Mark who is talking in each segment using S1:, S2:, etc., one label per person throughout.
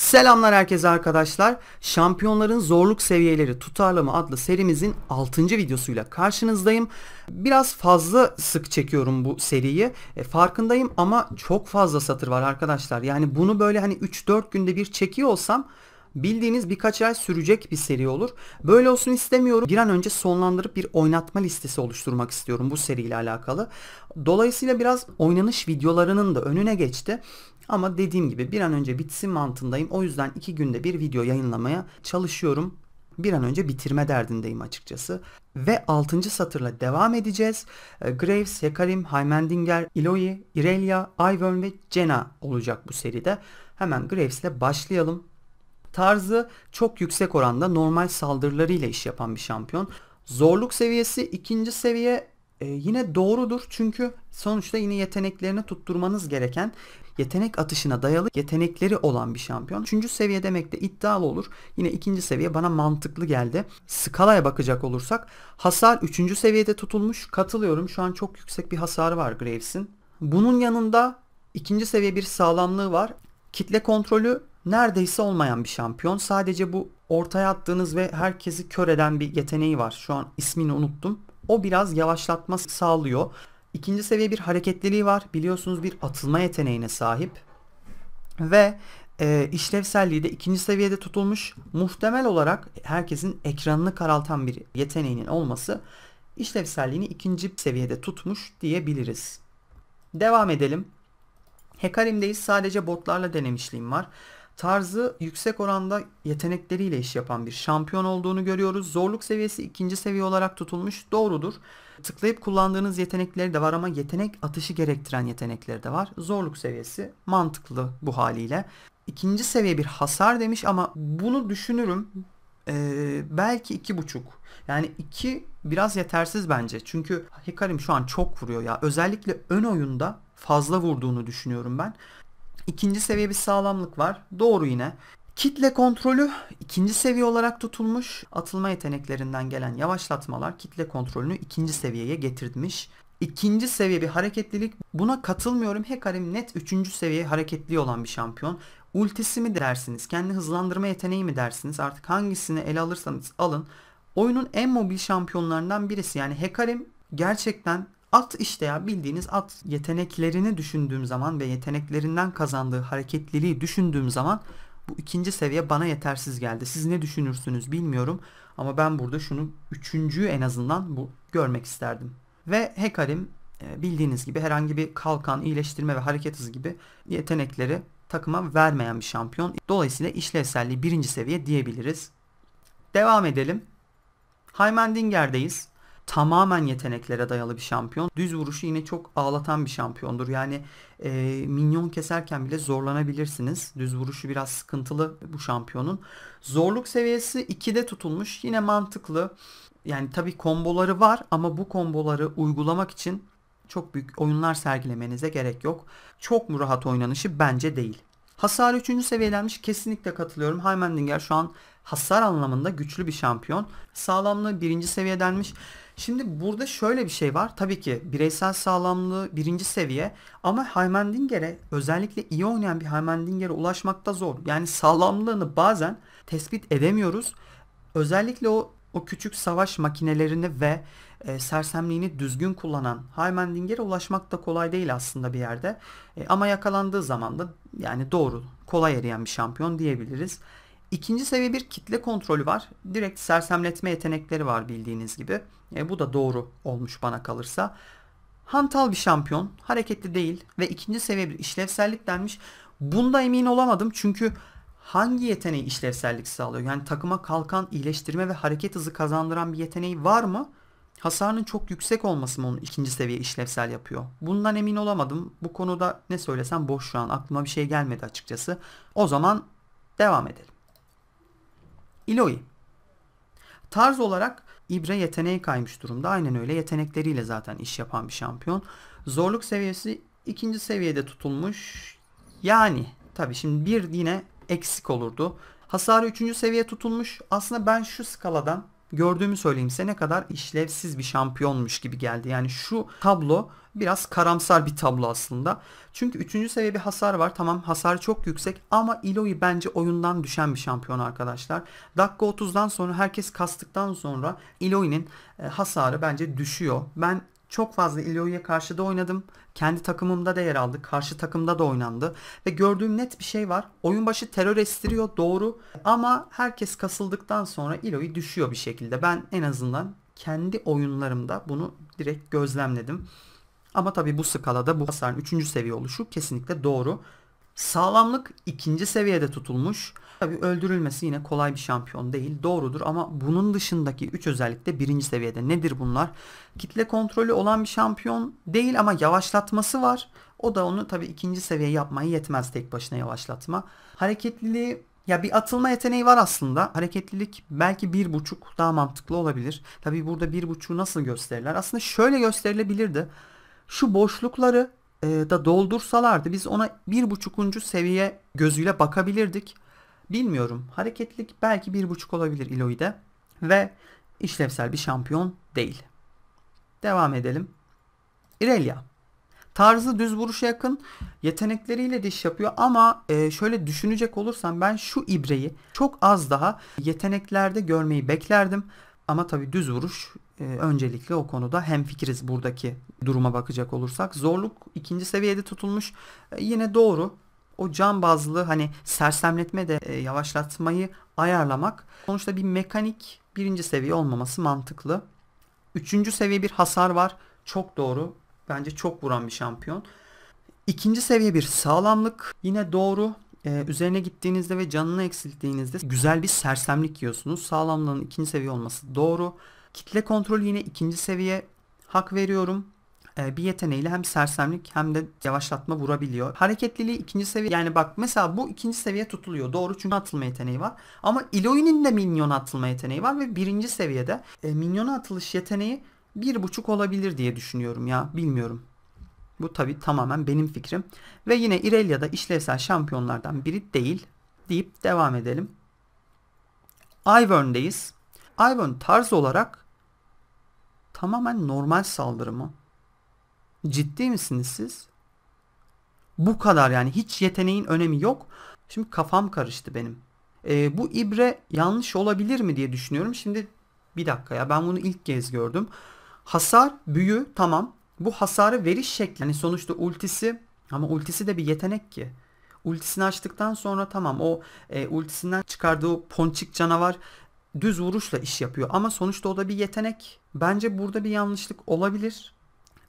S1: Selamlar herkese arkadaşlar. Şampiyonların zorluk seviyeleri tutarlama adlı serimizin 6. videosuyla karşınızdayım. Biraz fazla sık çekiyorum bu seriyi. E, farkındayım ama çok fazla satır var arkadaşlar. Yani bunu böyle hani 3-4 günde bir çekiyor olsam bildiğiniz birkaç ay sürecek bir seri olur. Böyle olsun istemiyorum. Bir an önce sonlandırıp bir oynatma listesi oluşturmak istiyorum bu seriyle alakalı. Dolayısıyla biraz oynanış videolarının da önüne geçti. Ama dediğim gibi bir an önce bitsin mantığındayım. O yüzden iki günde bir video yayınlamaya çalışıyorum. Bir an önce bitirme derdindeyim açıkçası. Ve 6. satırla devam edeceğiz. Ee, Graves, Hekarim, Heimendinger, Iloi, Irelia, Ivern ve Jenna olacak bu seride. Hemen Graves ile başlayalım. Tarzı çok yüksek oranda normal saldırılarıyla iş yapan bir şampiyon. Zorluk seviyesi ikinci seviye e, yine doğrudur çünkü sonuçta yine yeteneklerini tutturmanız gereken yetenek atışına dayalı yetenekleri olan bir şampiyon. Üçüncü seviye demek de iddialı olur. Yine ikinci seviye bana mantıklı geldi. Skalaya bakacak olursak hasar üçüncü seviyede tutulmuş. Katılıyorum. Şu an çok yüksek bir hasarı var Graves'in. Bunun yanında ikinci seviye bir sağlamlığı var. Kitle kontrolü neredeyse olmayan bir şampiyon. Sadece bu ortaya attığınız ve herkesi kör eden bir yeteneği var. Şu an ismini unuttum. O biraz yavaşlatma sağlıyor. İkinci seviye bir hareketliliği var. Biliyorsunuz bir atılma yeteneğine sahip. Ve e, işlevselliği de ikinci seviyede tutulmuş. Muhtemel olarak herkesin ekranını karaltan bir yeteneğinin olması işlevselliğini ikinci seviyede tutmuş diyebiliriz. Devam edelim. Hekarim'deyiz. Sadece botlarla denemişliğim var. Tarzı yüksek oranda yetenekleriyle iş yapan bir şampiyon olduğunu görüyoruz. Zorluk seviyesi ikinci seviye olarak tutulmuş. Doğrudur. Tıklayıp kullandığınız yetenekleri de var ama yetenek atışı gerektiren yetenekleri de var. Zorluk seviyesi mantıklı bu haliyle. İkinci seviye bir hasar demiş ama bunu düşünürüm. Ee, belki iki buçuk. Yani iki biraz yetersiz bence. Çünkü Hikarim şu an çok vuruyor ya. Özellikle ön oyunda fazla vurduğunu düşünüyorum ben. İkinci seviye bir sağlamlık var. Doğru yine. Kitle kontrolü ikinci seviye olarak tutulmuş. Atılma yeteneklerinden gelen yavaşlatmalar kitle kontrolünü ikinci seviyeye getirmiş. İkinci seviye bir hareketlilik. Buna katılmıyorum. Hekarim net üçüncü seviye hareketli olan bir şampiyon. Ultisi mi dersiniz? Kendi hızlandırma yeteneği mi dersiniz? Artık hangisini ele alırsanız alın. Oyunun en mobil şampiyonlarından birisi. Yani Hekarim gerçekten At işte ya bildiğiniz at yeteneklerini düşündüğüm zaman ve yeteneklerinden kazandığı hareketliliği düşündüğüm zaman bu ikinci seviye bana yetersiz geldi. Siz ne düşünürsünüz bilmiyorum ama ben burada şunu üçüncüyü en azından bu görmek isterdim. Ve Hekarim e, bildiğiniz gibi herhangi bir kalkan, iyileştirme ve hareket hızı gibi yetenekleri takıma vermeyen bir şampiyon. Dolayısıyla işlevselliği birinci seviye diyebiliriz. Devam edelim. Heimendinger'deyiz tamamen yeteneklere dayalı bir şampiyon. Düz vuruşu yine çok ağlatan bir şampiyondur. Yani e, minyon keserken bile zorlanabilirsiniz. Düz vuruşu biraz sıkıntılı bu şampiyonun. Zorluk seviyesi 2'de tutulmuş. Yine mantıklı. Yani tabi komboları var ama bu komboları uygulamak için çok büyük oyunlar sergilemenize gerek yok. Çok mu rahat oynanışı bence değil. Hasar 3. seviyelenmiş kesinlikle katılıyorum. Heimendinger şu an hasar anlamında güçlü bir şampiyon. Sağlamlığı 1. seviyedenmiş. Şimdi burada şöyle bir şey var. Tabii ki bireysel sağlamlığı birinci seviye ama Heimendinger'e özellikle iyi oynayan bir Heimendinger'e ulaşmakta zor. Yani sağlamlığını bazen tespit edemiyoruz. Özellikle o o küçük savaş makinelerini ve e, sersemliğini düzgün kullanan Heimendinger'e ulaşmak da kolay değil aslında bir yerde. E, ama yakalandığı zaman da yani doğru kolay eriyen bir şampiyon diyebiliriz. İkinci seviye bir kitle kontrolü var. Direkt sersemletme yetenekleri var bildiğiniz gibi. E, bu da doğru olmuş bana kalırsa. Hantal bir şampiyon. Hareketli değil. Ve ikinci seviye bir işlevsellik denmiş. Bunda emin olamadım. Çünkü hangi yeteneği işlevsellik sağlıyor? Yani takıma kalkan, iyileştirme ve hareket hızı kazandıran bir yeteneği var mı? Hasarının çok yüksek olması mı onu ikinci seviye işlevsel yapıyor? Bundan emin olamadım. Bu konuda ne söylesem boş şu an. Aklıma bir şey gelmedi açıkçası. O zaman devam edelim. Iloi. Tarz olarak İbre yeteneği kaymış durumda. Aynen öyle yetenekleriyle zaten iş yapan bir şampiyon. Zorluk seviyesi ikinci seviyede tutulmuş. Yani tabi şimdi bir yine eksik olurdu. Hasarı üçüncü seviye tutulmuş. Aslında ben şu skaladan gördüğümü söyleyeyim size ne kadar işlevsiz bir şampiyonmuş gibi geldi. Yani şu tablo biraz karamsar bir tablo aslında. Çünkü 3. seviye bir hasar var. Tamam hasar çok yüksek ama Iloi bence oyundan düşen bir şampiyon arkadaşlar. Dakika 30'dan sonra herkes kastıktan sonra Iloi'nin e, hasarı bence düşüyor. Ben çok fazla Ilio'ya karşı da oynadım. Kendi takımımda da yer aldı. Karşı takımda da oynandı. Ve gördüğüm net bir şey var. Oyun başı terör estiriyor doğru. Ama herkes kasıldıktan sonra Iloi düşüyor bir şekilde. Ben en azından kendi oyunlarımda bunu direkt gözlemledim. Ama tabii bu skalada bu hasarın 3. seviye oluşu kesinlikle doğru. Sağlamlık ikinci seviyede tutulmuş. Tabi öldürülmesi yine kolay bir şampiyon değil. Doğrudur ama bunun dışındaki 3 özellik de birinci seviyede. Nedir bunlar? Kitle kontrolü olan bir şampiyon değil ama yavaşlatması var. O da onu tabi ikinci seviye yapmayı yetmez tek başına yavaşlatma. Hareketliliği ya bir atılma yeteneği var aslında. Hareketlilik belki bir buçuk daha mantıklı olabilir. Tabi burada bir buçuğu nasıl gösterirler? Aslında şöyle gösterilebilirdi. Şu boşlukları e, da doldursalardı biz ona bir buçukuncu seviye gözüyle bakabilirdik. Bilmiyorum. Hareketlilik belki bir buçuk olabilir Iloi'de. Ve işlevsel bir şampiyon değil. Devam edelim. Irelia. Tarzı düz vuruşa yakın yetenekleriyle diş yapıyor ama e, şöyle düşünecek olursam ben şu ibreyi çok az daha yeteneklerde görmeyi beklerdim. Ama tabi düz vuruş e, öncelikle o konuda hem fikiriz buradaki duruma bakacak olursak. Zorluk ikinci seviyede tutulmuş. E, yine doğru o can bazlı hani sersemletme de e, yavaşlatmayı ayarlamak sonuçta bir mekanik birinci seviye olmaması mantıklı. Üçüncü seviye bir hasar var. Çok doğru. Bence çok vuran bir şampiyon. İkinci seviye bir sağlamlık yine doğru. Ee, üzerine gittiğinizde ve canını eksilttiğinizde güzel bir sersemlik yiyorsunuz. Sağlamlığın ikinci seviye olması doğru. Kitle kontrolü yine ikinci seviye hak veriyorum. Ee, bir yeteneğiyle hem sersemlik hem de yavaşlatma vurabiliyor. Hareketliliği ikinci seviye yani bak mesela bu ikinci seviye tutuluyor. Doğru çünkü atılma yeteneği var. Ama Iloi'nin de minyon atılma yeteneği var ve birinci seviyede e, minyona atılış yeteneği bir buçuk olabilir diye düşünüyorum ya bilmiyorum. Bu tabi tamamen benim fikrim. Ve yine Irelia'da işlevsel şampiyonlardan biri değil deyip devam edelim. Ivern'deyiz. Ivern tarz olarak tamamen normal saldırı mı? Ciddi misiniz siz? Bu kadar yani hiç yeteneğin önemi yok. Şimdi kafam karıştı benim. E, bu ibre yanlış olabilir mi diye düşünüyorum. Şimdi bir dakika ya ben bunu ilk kez gördüm. Hasar, büyü tamam. Bu hasarı veriş şekli. Yani sonuçta ultisi ama ultisi de bir yetenek ki. Ultisini açtıktan sonra tamam o e, ultisinden çıkardığı ponçik canavar düz vuruşla iş yapıyor. Ama sonuçta o da bir yetenek. Bence burada bir yanlışlık olabilir.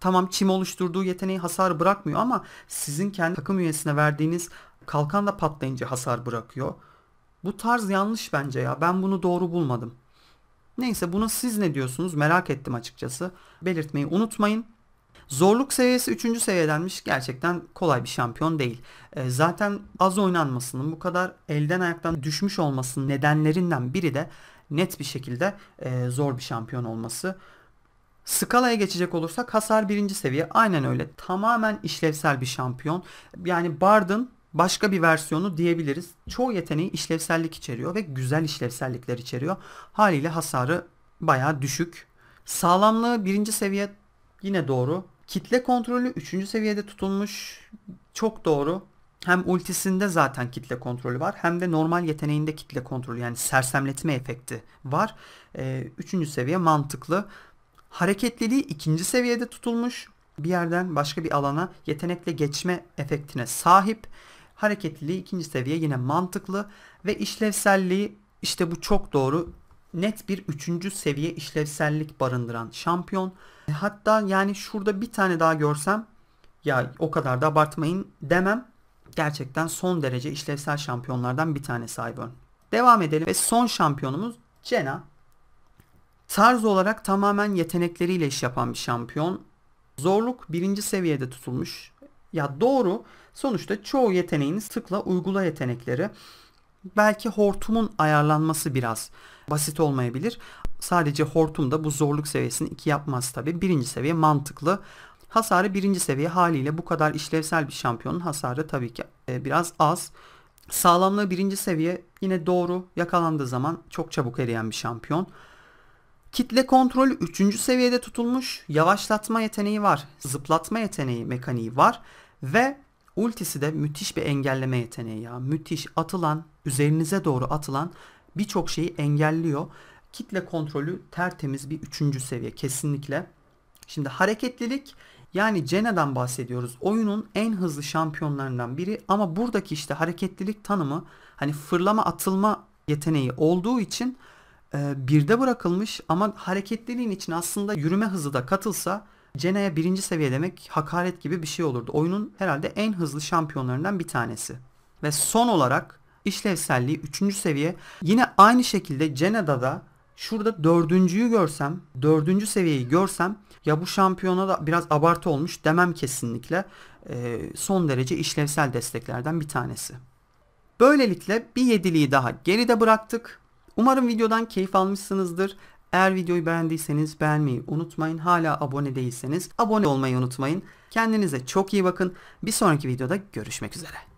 S1: Tamam çim oluşturduğu yeteneği hasar bırakmıyor ama sizin kendi takım üyesine verdiğiniz kalkan da patlayınca hasar bırakıyor. Bu tarz yanlış bence ya. Ben bunu doğru bulmadım. Neyse bunu siz ne diyorsunuz merak ettim açıkçası. Belirtmeyi unutmayın. Zorluk seviyesi 3. seviyedenmiş. Gerçekten kolay bir şampiyon değil. E, zaten az oynanmasının bu kadar elden ayaktan düşmüş olmasının nedenlerinden biri de net bir şekilde e, zor bir şampiyon olması. Skalaya geçecek olursak hasar birinci seviye. Aynen öyle. Tamamen işlevsel bir şampiyon. Yani Bard'ın başka bir versiyonu diyebiliriz. Çoğu yeteneği işlevsellik içeriyor ve güzel işlevsellikler içeriyor. Haliyle hasarı baya düşük. Sağlamlığı birinci seviye yine doğru. Kitle kontrolü üçüncü seviyede tutulmuş. Çok doğru. Hem ultisinde zaten kitle kontrolü var hem de normal yeteneğinde kitle kontrolü yani sersemletme efekti var. Ee, üçüncü seviye mantıklı. Hareketliliği ikinci seviyede tutulmuş. Bir yerden başka bir alana yetenekle geçme efektine sahip. Hareketliliği ikinci seviye yine mantıklı ve işlevselliği işte bu çok doğru. Net bir üçüncü seviye işlevsellik barındıran şampiyon. E, hatta yani şurada bir tane daha görsem ya o kadar da abartmayın demem. Gerçekten son derece işlevsel şampiyonlardan bir tanesi Ivern. Devam edelim ve son şampiyonumuz Cena. Tarz olarak tamamen yetenekleriyle iş yapan bir şampiyon. Zorluk birinci seviyede tutulmuş. Ya doğru sonuçta çoğu yeteneğiniz tıkla uygula yetenekleri. Belki hortumun ayarlanması biraz basit olmayabilir. Sadece hortum da bu zorluk seviyesini iki yapmaz tabi. Birinci seviye mantıklı. Hasarı birinci seviye haliyle bu kadar işlevsel bir şampiyonun hasarı tabii ki e, biraz az. Sağlamlığı birinci seviye yine doğru yakalandığı zaman çok çabuk eriyen bir şampiyon. Kitle kontrolü 3. seviyede tutulmuş. Yavaşlatma yeteneği var. Zıplatma yeteneği mekaniği var. Ve ultisi de müthiş bir engelleme yeteneği ya. Müthiş atılan, üzerinize doğru atılan birçok şeyi engelliyor. Kitle kontrolü tertemiz bir 3. seviye kesinlikle. Şimdi hareketlilik yani Cena'dan bahsediyoruz. Oyunun en hızlı şampiyonlarından biri ama buradaki işte hareketlilik tanımı hani fırlama atılma yeteneği olduğu için e, birde bırakılmış ama hareketliliğin için aslında yürüme hızı da katılsa Cena'ya birinci seviye demek hakaret gibi bir şey olurdu. Oyunun herhalde en hızlı şampiyonlarından bir tanesi. Ve son olarak işlevselliği 3. seviye. Yine aynı şekilde Cena'da da şurada dördüncüyü görsem, dördüncü seviyeyi görsem ya bu şampiyona da biraz abartı olmuş demem kesinlikle. E, son derece işlevsel desteklerden bir tanesi. Böylelikle bir yediliği daha geride bıraktık. Umarım videodan keyif almışsınızdır. Eğer videoyu beğendiyseniz beğenmeyi unutmayın. Hala abone değilseniz abone olmayı unutmayın. Kendinize çok iyi bakın. Bir sonraki videoda görüşmek üzere.